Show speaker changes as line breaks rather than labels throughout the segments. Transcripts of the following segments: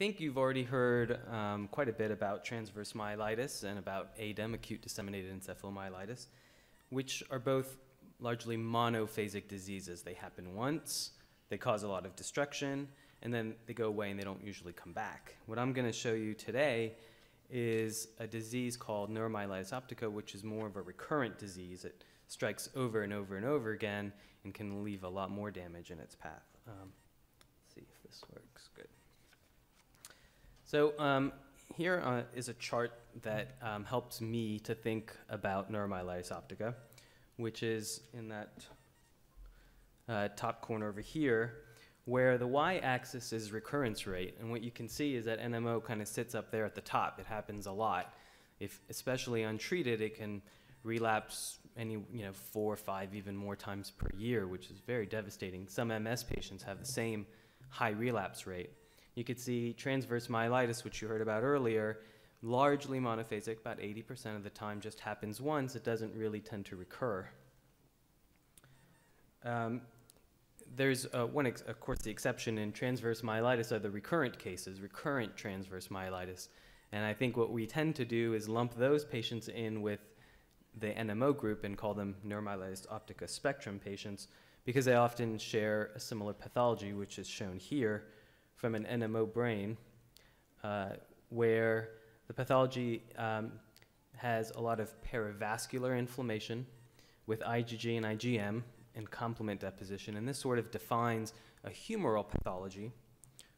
think you've already heard um, quite a bit about transverse myelitis and about ADEM, acute disseminated encephalomyelitis, which are both largely monophasic diseases. They happen once, they cause a lot of destruction, and then they go away and they don't usually come back. What I'm going to show you today is a disease called neuromyelitis optica, which is more of a recurrent disease. It strikes over and over and over again and can leave a lot more damage in its path. Um, see if this works. Good. So um, here uh, is a chart that um, helps me to think about neuromyelitis optica, which is in that uh, top corner over here, where the y-axis is recurrence rate, and what you can see is that NMO kind of sits up there at the top. It happens a lot. If especially untreated, it can relapse any you know four, or five, even more times per year, which is very devastating. Some MS patients have the same high relapse rate. You could see transverse myelitis, which you heard about earlier, largely monophasic, about 80% of the time just happens once. It doesn't really tend to recur. Um, there's uh, one, of course, the exception in transverse myelitis are the recurrent cases, recurrent transverse myelitis. And I think what we tend to do is lump those patients in with the NMO group and call them neuromyelitis optica spectrum patients because they often share a similar pathology, which is shown here from an NMO brain, uh, where the pathology um, has a lot of perivascular inflammation with IgG and IgM and complement deposition. And this sort of defines a humoral pathology,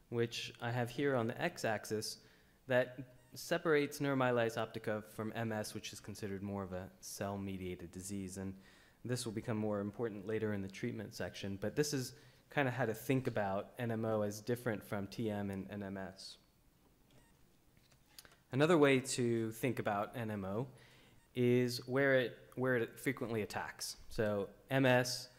which I have here on the x-axis, that separates neuromyelitis optica from MS, which is considered more of a cell-mediated disease. And this will become more important later in the treatment section. But this is kind of how to think about NMO as different from TM and, and MS. Another way to think about NMO is where it, where it frequently attacks. So MS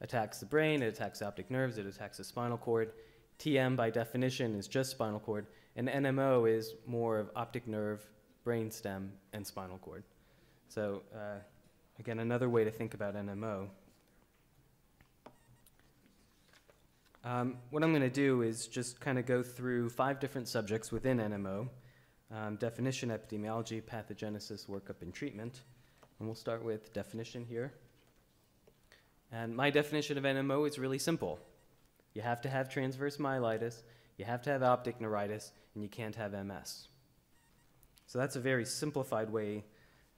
attacks the brain, it attacks the optic nerves, it attacks the spinal cord. TM, by definition, is just spinal cord, and NMO is more of optic nerve, brain stem, and spinal cord. So uh, again, another way to think about NMO. Um, what I'm going to do is just kind of go through five different subjects within NMO, um, definition, epidemiology, pathogenesis, workup, and treatment. And we'll start with definition here. And my definition of NMO is really simple. You have to have transverse myelitis, you have to have optic neuritis, and you can't have MS. So that's a very simplified way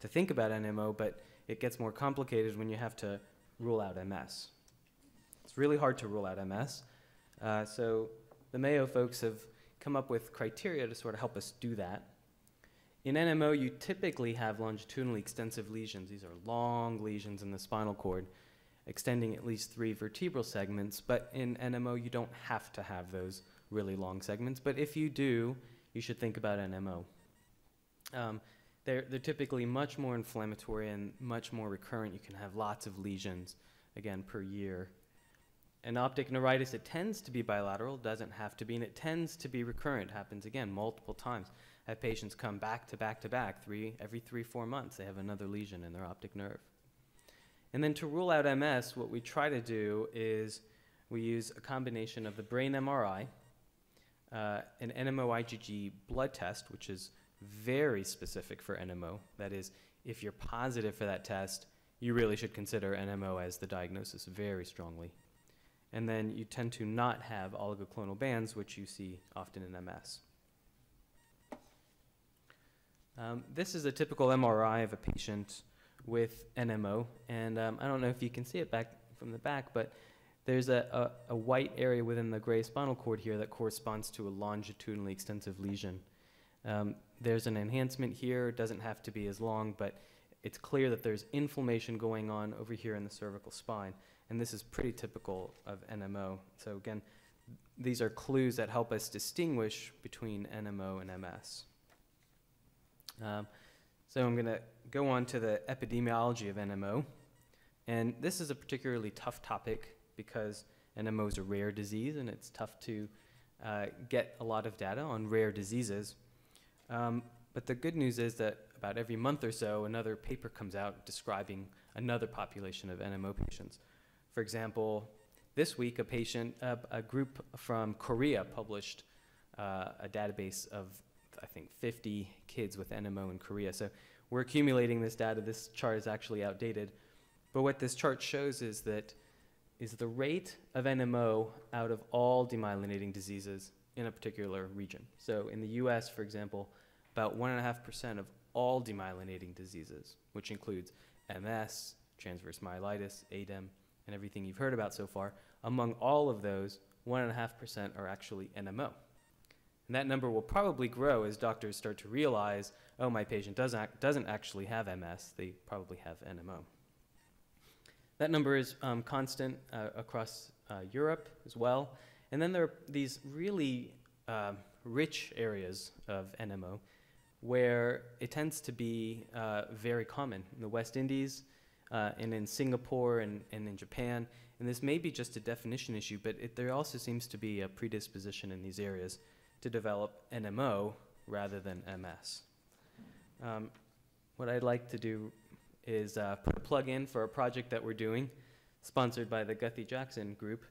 to think about NMO, but it gets more complicated when you have to rule out MS. It's really hard to rule out MS. Uh, so the Mayo folks have come up with criteria to sort of help us do that. In NMO, you typically have longitudinally extensive lesions. These are long lesions in the spinal cord, extending at least three vertebral segments. But in NMO, you don't have to have those really long segments. But if you do, you should think about NMO. Um, they're, they're typically much more inflammatory and much more recurrent. You can have lots of lesions, again, per year. And optic neuritis, it tends to be bilateral, doesn't have to be, and it tends to be recurrent, happens again multiple times. I have patients come back to back to back, three, every three, four months, they have another lesion in their optic nerve. And then to rule out MS, what we try to do is we use a combination of the brain MRI, uh, an NMO-IgG blood test, which is very specific for NMO. That is, if you're positive for that test, you really should consider NMO as the diagnosis very strongly and then you tend to not have oligoclonal bands, which you see often in MS. Um, this is a typical MRI of a patient with NMO, and um, I don't know if you can see it back from the back, but there's a, a, a, white area within the gray spinal cord here that corresponds to a longitudinally extensive lesion. Um, there's an enhancement here, it doesn't have to be as long, but it's clear that there's inflammation going on over here in the cervical spine and this is pretty typical of NMO. So again, these are clues that help us distinguish between NMO and MS. Um, so I'm going to go on to the epidemiology of NMO. And this is a particularly tough topic because NMO is a rare disease and it's tough to uh, get a lot of data on rare diseases. Um, but the good news is that about every month or so, another paper comes out describing another population of NMO patients. For example, this week, a patient, a group from Korea published uh, a database of, I think, 50 kids with NMO in Korea. So we're accumulating this data. This chart is actually outdated. But what this chart shows is that is the rate of NMO out of all demyelinating diseases in a particular region. So in the US, for example, about 1.5% of all demyelinating diseases, which includes MS, transverse myelitis, ADEM, and everything you've heard about so far, among all of those, 1.5% are actually NMO. And that number will probably grow as doctors start to realize, oh, my patient doesn't, doesn't actually have MS, they probably have NMO. That number is um, constant uh, across uh, Europe as well. And then there are these really uh, rich areas of NMO where it tends to be uh, very common in the West Indies uh, and in Singapore and, and in Japan. And this may be just a definition issue, but it, there also seems to be a predisposition in these areas to develop NMO rather than MS. Um, what I'd like to do is uh, put a plug in for a project that we're doing, sponsored by the Guthy Jackson Group.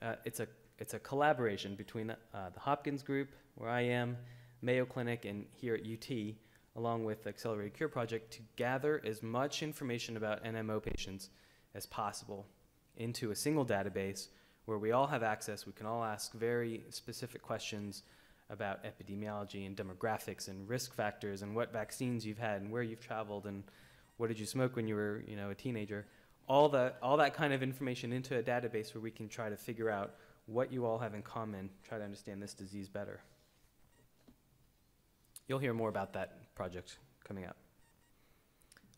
Uh, it's a it's a collaboration between uh, the Hopkins Group, where I am, Mayo Clinic, and here at UT, along with the Accelerated Cure Project, to gather as much information about NMO patients as possible into a single database where we all have access. We can all ask very specific questions about epidemiology and demographics and risk factors and what vaccines you've had and where you've traveled and what did you smoke when you were you know a teenager all that all that kind of information into a database where we can try to figure out what you all have in common try to understand this disease better you'll hear more about that project coming up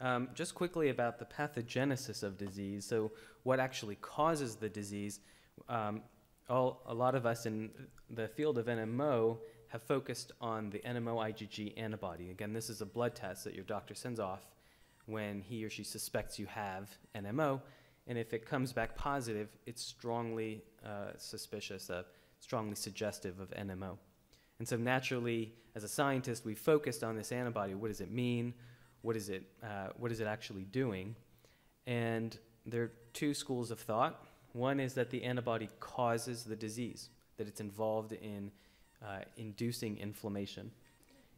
um, just quickly about the pathogenesis of disease so what actually causes the disease um, all, a lot of us in the field of NMO have focused on the NMO IgG antibody. Again, this is a blood test that your doctor sends off when he or she suspects you have NMO. And if it comes back positive, it's strongly uh, suspicious, uh, strongly suggestive of NMO. And so naturally, as a scientist, we focused on this antibody. What does it mean? What is it, uh, what is it actually doing? And there are two schools of thought. One is that the antibody causes the disease, that it's involved in uh, inducing inflammation.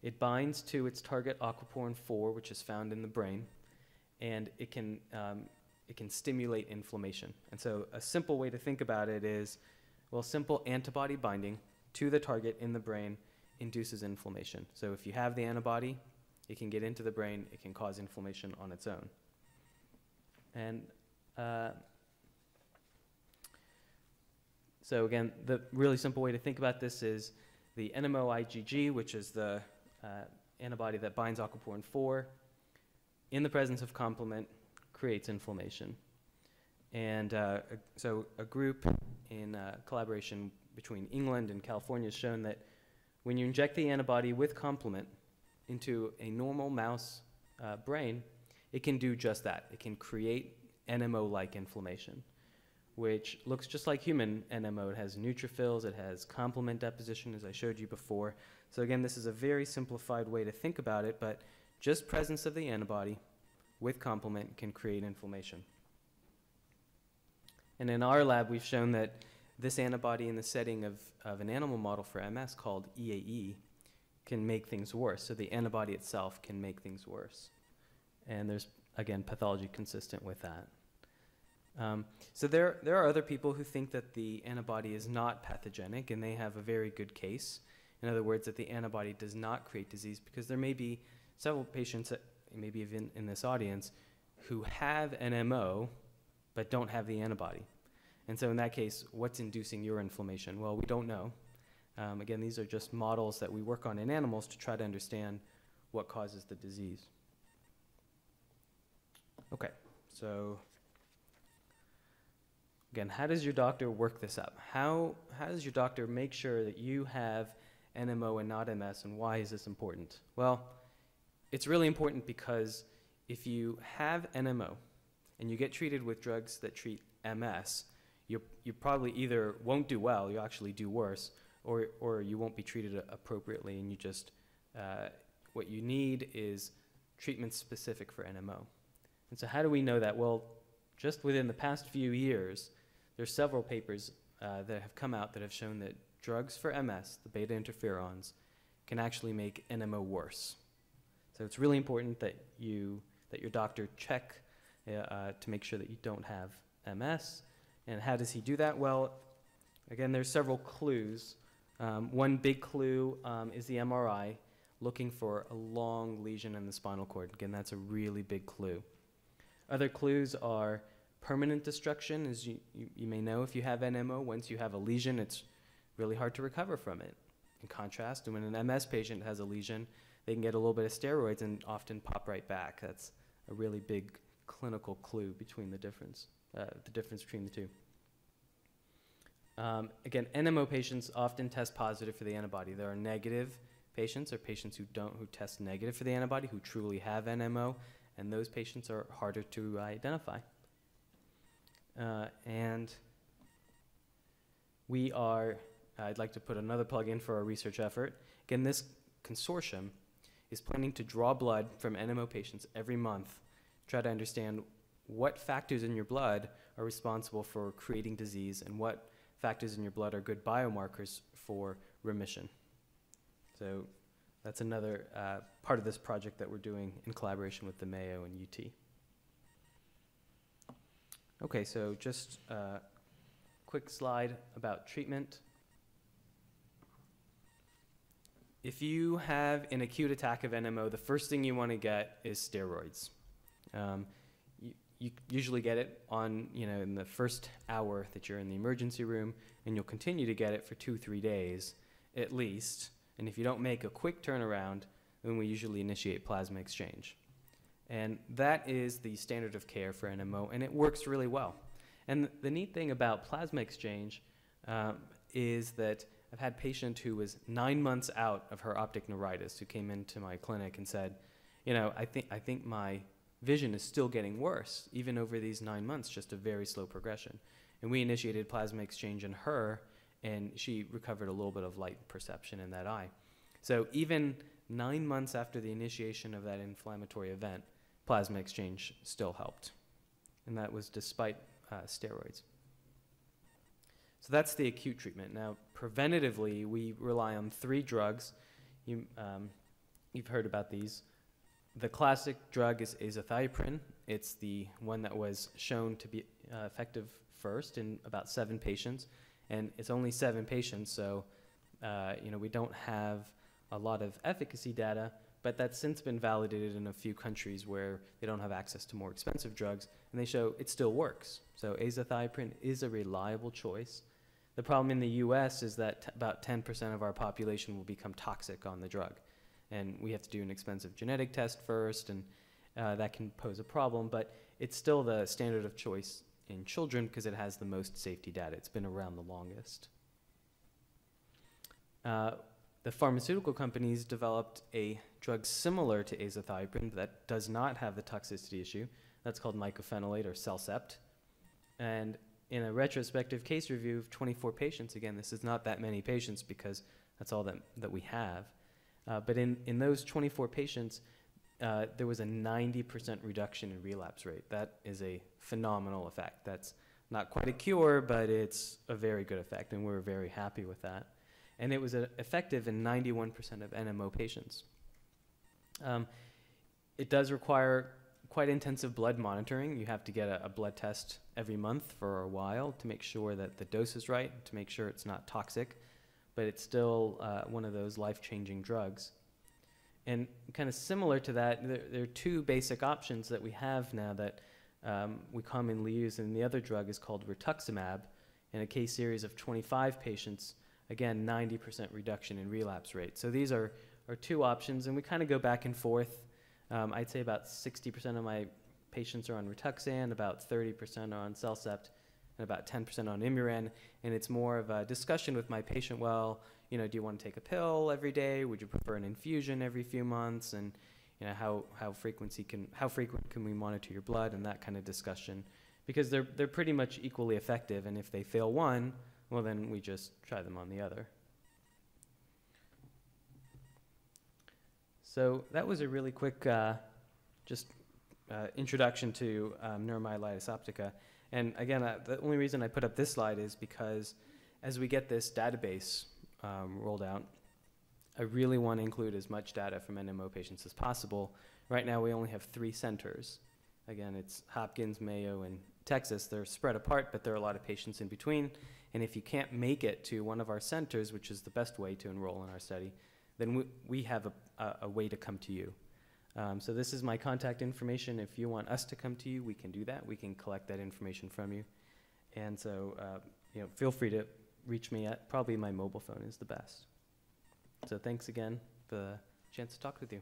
It binds to its target aquaporin 4, which is found in the brain, and it can, um, it can stimulate inflammation. And so, a simple way to think about it is well, simple antibody binding to the target in the brain induces inflammation. So, if you have the antibody, it can get into the brain, it can cause inflammation on its own. And uh, so again, the really simple way to think about this is the NMO IgG, which is the uh, antibody that binds aquaporin 4, in the presence of complement, creates inflammation. And uh, so a group in uh, collaboration between England and California has shown that when you inject the antibody with complement into a normal mouse uh, brain, it can do just that. It can create NMO-like inflammation which looks just like human NMO. It has neutrophils, it has complement deposition, as I showed you before. So again, this is a very simplified way to think about it, but just presence of the antibody with complement can create inflammation. And in our lab, we've shown that this antibody in the setting of, of an animal model for MS called EAE can make things worse. So the antibody itself can make things worse. And there's, again, pathology consistent with that. Um, so there, there are other people who think that the antibody is not pathogenic, and they have a very good case. In other words, that the antibody does not create disease, because there may be several patients, maybe even in this audience, who have NMO but don't have the antibody. And so in that case, what's inducing your inflammation? Well, we don't know. Um, again, these are just models that we work on in animals to try to understand what causes the disease. Okay, so Again, how does your doctor work this up? How, how does your doctor make sure that you have NMO and not MS, and why is this important? Well, it's really important because if you have NMO and you get treated with drugs that treat MS, you you probably either won't do well, you actually do worse, or, or you won't be treated appropriately, and you just, uh, what you need is treatment specific for NMO. And so, how do we know that? Well, just within the past few years, there's several papers uh, that have come out that have shown that drugs for MS, the beta interferons, can actually make NMO worse. So it's really important that you that your doctor check uh, uh, to make sure that you don't have MS. And how does he do that? Well, again, there's several clues. Um, one big clue um, is the MRI, looking for a long lesion in the spinal cord. Again, that's a really big clue. Other clues are permanent destruction, as you, you, you, may know if you have NMO, once you have a lesion, it's really hard to recover from it. In contrast, when an MS patient has a lesion, they can get a little bit of steroids and often pop right back. That's a really big clinical clue between the difference, uh, the difference between the two. Um, again, NMO patients often test positive for the antibody. There are negative patients or patients who don't, who test negative for the antibody, who truly have NMO, and those patients are harder to identify. Uh, and we are, I'd like to put another plug in for our research effort. Again, this consortium is planning to draw blood from NMO patients every month, try to understand what factors in your blood are responsible for creating disease and what factors in your blood are good biomarkers for remission. So that's another uh, part of this project that we're doing in collaboration with the Mayo and UT. Okay, so just a quick slide about treatment. If you have an acute attack of NMO, the first thing you want to get is steroids. Um, you, usually get it on, you know, in the first hour that you're in the emergency room, and you'll continue to get it for two, three days at least. And if you don't make a quick turnaround, then we usually initiate plasma exchange. And that is the standard of care for NMO, and it works really well. And the neat thing about plasma exchange um, is that I've had a patient who was nine months out of her optic neuritis who came into my clinic and said, you know, I think, I think my vision is still getting worse, even over these nine months, just a very slow progression. And we initiated plasma exchange in her, and she recovered a little bit of light perception in that eye. So even nine months after the initiation of that inflammatory event, plasma exchange still helped. And that was despite uh, steroids. So that's the acute treatment. Now, preventatively, we rely on three drugs. You, um, you've heard about these. The classic drug is azathioprine. It's the one that was shown to be uh, effective first in about seven patients, and it's only seven patients, so uh, you know we don't have a lot of efficacy data, but that's since been validated in a few countries where they don't have access to more expensive drugs, and they show it still works. So azathioprine is a reliable choice. The problem in the U.S. is that about 10% of our population will become toxic on the drug, and we have to do an expensive genetic test first, and uh, that can pose a problem. But it's still the standard of choice in children because it has the most safety data. It's been around the longest. Uh, the pharmaceutical companies developed a drug similar to azathioprine that does not have the toxicity issue. That's called mycophenolate or Cellcept. And in a retrospective case review of 24 patients, again, this is not that many patients because that's all that, that we have. Uh, but in, in those 24 patients, uh, there was a 90% reduction in relapse rate. That is a phenomenal effect. That's not quite a cure, but it's a very good effect, and we're very happy with that and it was uh, effective in 91% of NMO patients. Um, it does require quite intensive blood monitoring. You have to get a, a, blood test every month for a while to make sure that the dose is right, to make sure it's not toxic, but it's still uh, one of those life-changing drugs. And kind of similar to that, there, there, are two basic options that we have now that um, we commonly use, and the other drug is called rituximab. In a case series of 25 patients, again, 90% reduction in relapse rate. So these are, are two options, and we kind of go back and forth. Um, I'd say about 60% of my patients are on Rituxan, about 30% are on Cellcept, and about 10% on Imuran. And it's more of a discussion with my patient, well, you know, do you want to take a pill every day? Would you prefer an infusion every few months? And, you know, how, how, frequency can, how frequent can we monitor your blood and that kind of discussion? Because they're, they're pretty much equally effective, and if they fail one, well, then we just try them on the other. So that was a really quick, uh, just uh, introduction to um, neuromyelitis optica. And again, uh, the only reason I put up this slide is because as we get this database um, rolled out, I really want to include as much data from NMO patients as possible. Right now, we only have three centers. Again, it's Hopkins, Mayo, and Texas. They're spread apart, but there are a lot of patients in between. And if you can't make it to one of our centers, which is the best way to enroll in our study, then we, we have a, a, a way to come to you. Um, so this is my contact information. If you want us to come to you, we can do that. We can collect that information from you. And so, uh, you know, feel free to reach me at, probably my mobile phone is the best. So thanks again for the chance to talk with you.